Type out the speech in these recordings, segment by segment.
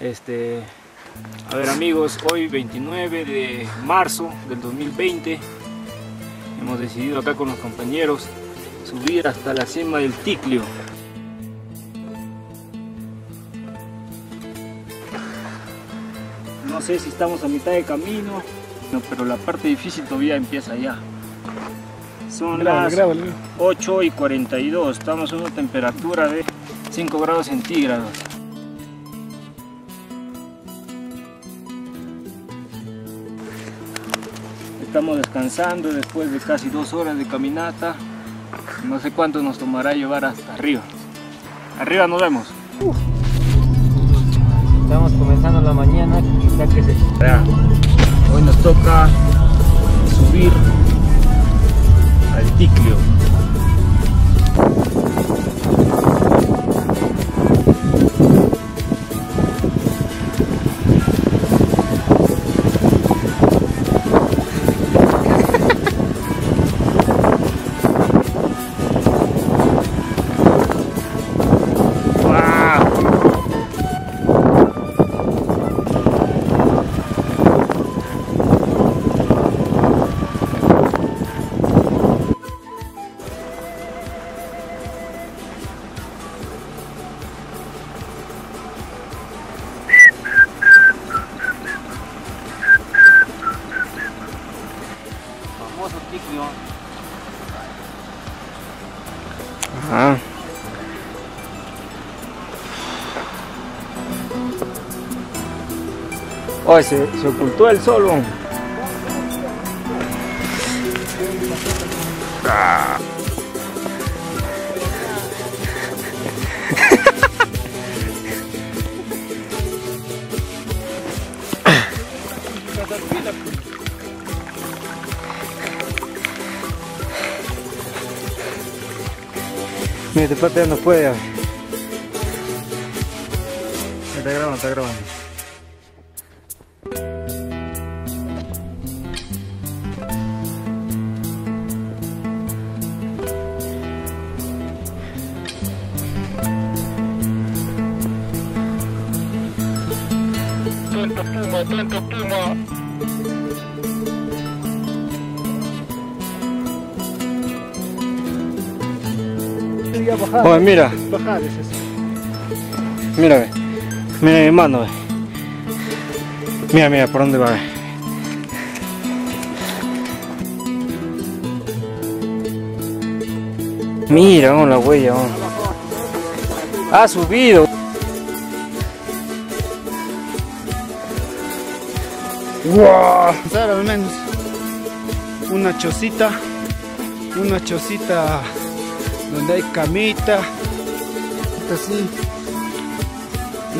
Este, a ver amigos, hoy 29 de marzo del 2020 hemos decidido acá con los compañeros subir hasta la cima del Ticlio. No sé si estamos a mitad de camino, pero la parte difícil todavía empieza allá. Son las 8 y 42, estamos a una temperatura de 5 grados centígrados. Estamos descansando después de casi dos horas de caminata. No sé cuánto nos tomará llevar hasta arriba. Arriba nos vemos. Estamos comenzando la mañana, quizá que se... Hoy nos toca subir al Ticlio. Oh, se, se ocultó el sol. Este parte no puede. Está grabando, está grabando. Puma, tanto Puma. Oye, mira. Bajar es eso. Mira, ve. Mira mi mano, ve. Mira, mira, por dónde va, ve. Mira, vamos la huella, vamos. Ha subido. ¡Wow! al menos una chocita, una chocita donde hay camita, así,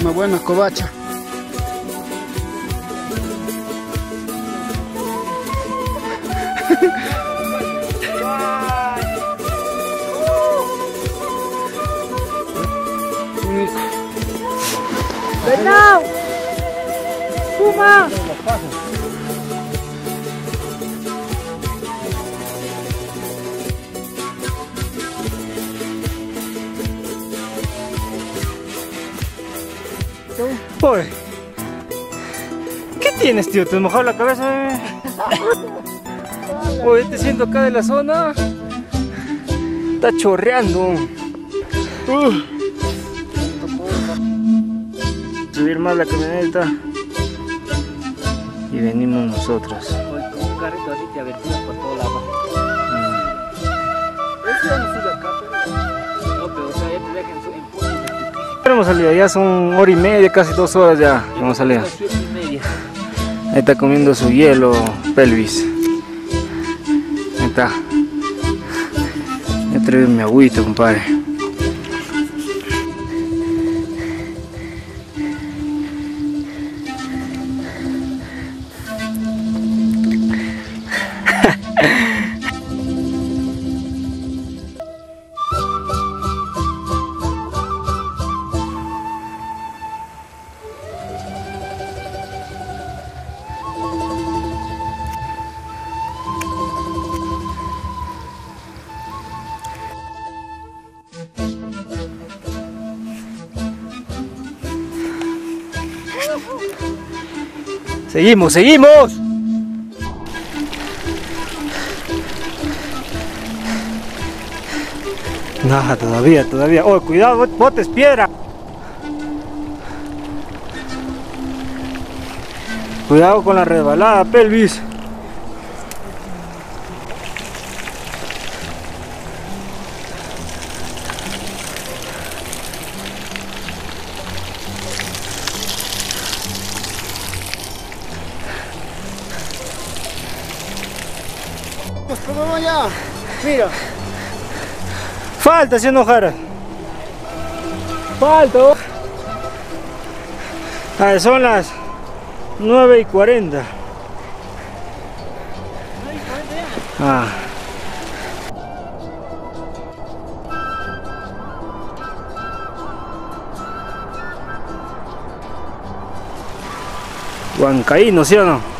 una buena covacha. ¡Venao! ¡Puma! Oye, ¿qué tienes, tío? ¿Te has mojado la cabeza? Oye, te siento acá de la zona. Está chorreando. Uh. Subir más la camioneta. Y venimos nosotros. Con un carrito así te aventuras por todo lado. Hemos salido, ya son hora y media, casi dos horas ya. Hemos salido. Ahí está comiendo su hielo, pelvis. Ahí está. Ya traigo mi agüita, compadre. Seguimos, seguimos. Nada, todavía, todavía. Oh, cuidado, botes piedra. Cuidado con la resbalada, pelvis. Mira. Falta, si enojara. Falta. Ah, son las 9 y 40. Ah. Huancaíno, ¿sí o no?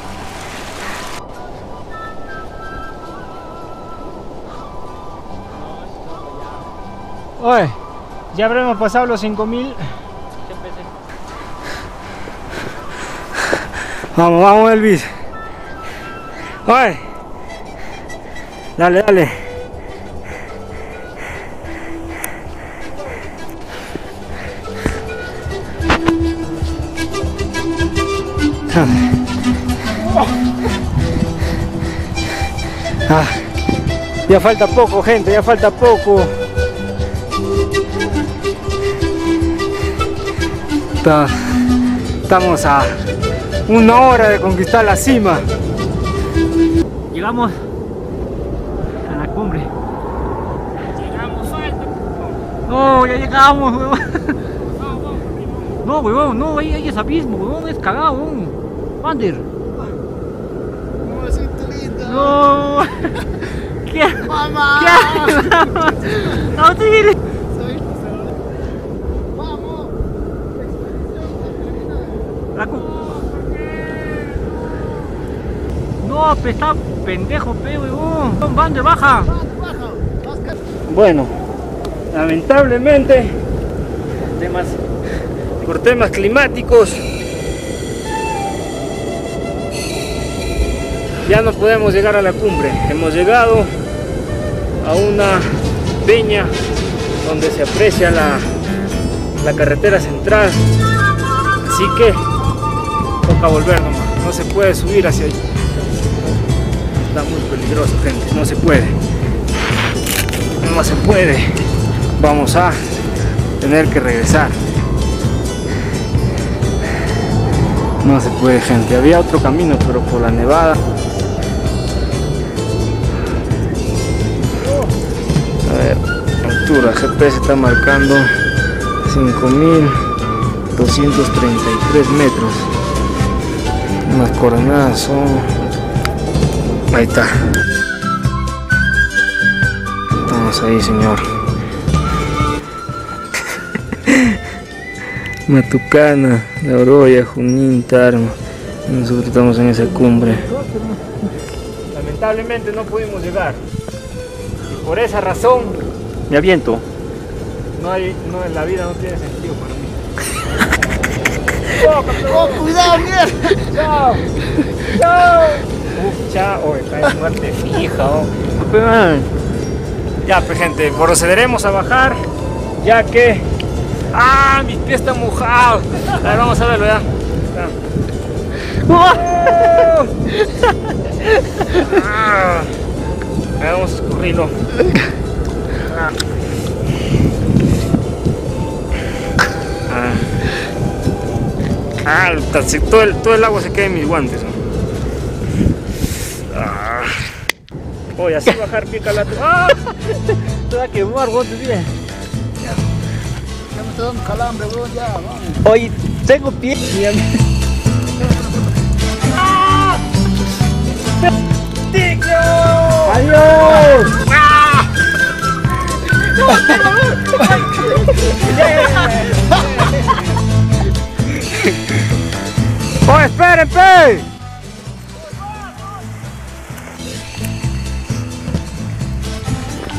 Oye, ya habremos pasado los 5000. Vamos, vamos Elvis. Oye. Dale, dale. Ah, ya falta poco, gente, ya falta poco. Está- estamos a una hora de conquistar la cima. Llegamos a la cumbre. Llegamos alto. No, ya llegamos, huevón. No, huevón, no, ahí, ahí es abismo, huevón, es cagado, huevón. Wander. No. ¿Qué? Mamá. ¿Qué? No, tires. Vamos. La cu- Pe, está pendejo, pe, huevón. Wander, baja. Bueno, lamentablemente, por temas climáticos, ya no podemos llegar a la cumbre. Hemos llegado a una peña donde se aprecia la, la carretera central. Así que toca volver nomás. No se puede subir hacia allí. Está muy peligroso, gente. No se puede. No se puede. Vamos a tener que regresar. No se puede gente. Había otro camino pero por la nevada. A ver altura. GPS está marcando 5233 metros. Las coordenadas son ahí está Estamos ahí, señor. Matucana, La Oroya, Junín, Tarma. Nosotros estamos en esa cumbre. Lamentablemente no pudimos llegar. Y por esa razón me aviento. No hay, no, la vida no tiene sentido para mí. Oh, cuidado, mierda. ¡Chao! ¡Chao! Uf, chao. Está en muerte fija. oh. Ya, pues gente, procederemos a bajar, ya que... ¡Ah! Mi pie está mojado. A ver, vamos a verlo ya. Ah. A ver, vamos a escurrirlo. Ah. Ah, se- todo, el, todo el agua se queda en mis guantes. ¿no? Ah. Oye, así bajar pica la... ¡Ah! Te va a quemar, te diré. Ya me está dando calambre, weón, ya, vamos. Oye, tengo pie.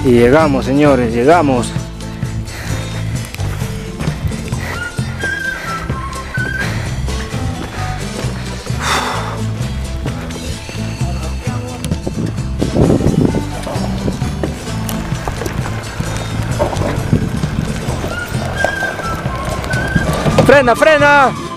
Y llegamos, señores, llegamos. frena, frena.